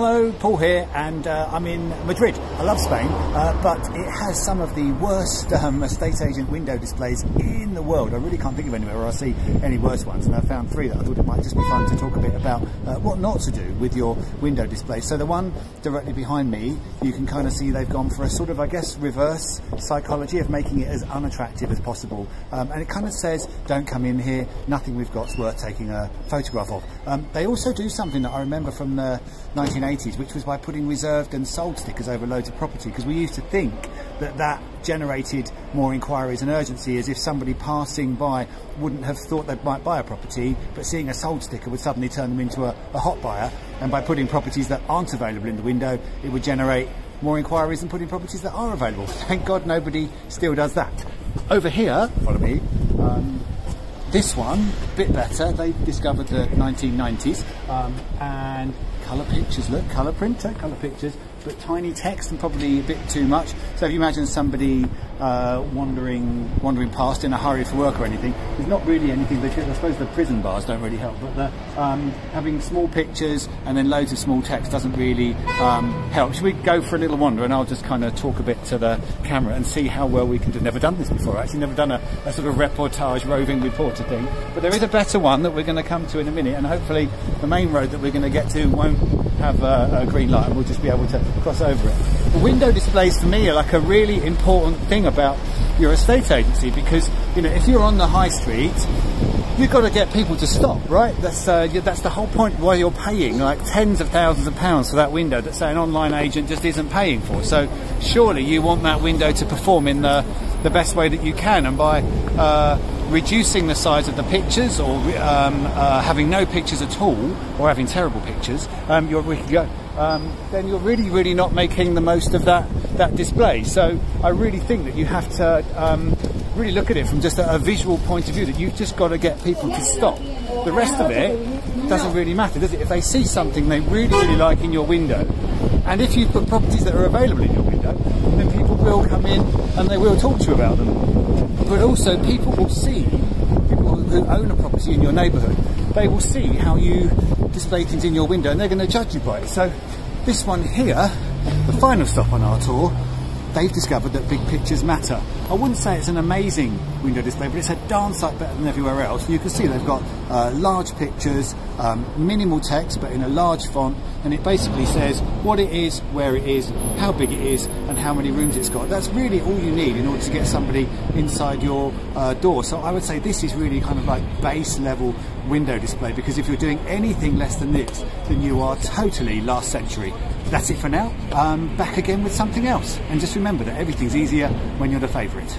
Hello, Paul here, and uh, I'm in Madrid. I love Spain, uh, but it has some of the worst um, estate agent window displays in the world. I really can't think of anywhere where I see any worse ones, and I found three that I thought it might just be fun to talk a bit about uh, what not to do with your window displays. So the one directly behind me, you can kind of see they've gone for a sort of, I guess, reverse psychology of making it as unattractive as possible, um, and it kind of says, "Don't come in here. Nothing we've got's worth taking a photograph of." Um, they also do something that I remember from the 1980s, which was by putting reserved and sold stickers over loads of property, because we used to think that that generated more inquiries and urgency as if somebody passing by wouldn't have thought they might buy a property, but seeing a sold sticker would suddenly turn them into a, a hot buyer. And by putting properties that aren't available in the window, it would generate more inquiries than putting properties that are available. Thank God nobody still does that. Over here, follow me, um, this one, a bit better. They discovered the 1990s um, and colour pictures. Look, colour printer, colour pictures, but tiny text and probably a bit too much. So if you imagine somebody uh, wandering wandering past in a hurry for work or anything, there's not really anything. I suppose the prison bars don't really help, but the, um, having small pictures and then loads of small text doesn't really um, help. Should we go for a little wander and I'll just kind of talk a bit to the camera and see how well we can do. Never done this before. Actually, never done a, a sort of reportage, roving reporter thing. But there is a better one that we're going to come to in a minute, and hopefully the main road that we're going to get to won't have a, a green light, and we'll just be able to cross over it. The window displays for me are like a really important thing about your estate agency because you know if you're on the high street you've got to get people to stop right that's uh, that's the whole point why you're paying like tens of thousands of pounds for that window that say an online agent just isn't paying for so surely you want that window to perform in the the best way that you can and by uh, reducing the size of the pictures or um, uh, having no pictures at all or having terrible pictures um, you're, um, then you're really, really not making the most of that, that display. So I really think that you have to um, really look at it from just a, a, visual point of view, that you've just got to get people to stop. The rest of it doesn't really matter, does it? If they see something they really, really like in your window, and if you've put properties that are available in your window, then people will come in and they will talk to you about them. But also people will see, people who own a property in your neighbourhood, they will see how you display things in your window and they're going to judge you by it. So this one here, the final stop on our tour, they've discovered that big pictures matter. I wouldn't say it's an amazing window display, but it's a darn sight better than everywhere else. You can see they've got uh, large pictures, um, minimal text, but in a large font, and it basically says what it is, where it is, how big it is, and how many rooms it's got. That's really all you need in order to get somebody inside your uh, door. So I would say this is really kind of like base level window display, because if you're doing anything less than this, then you are totally last century. That's it for now. Um, back again with something else. And just remember that everything's easier when you're the favourite.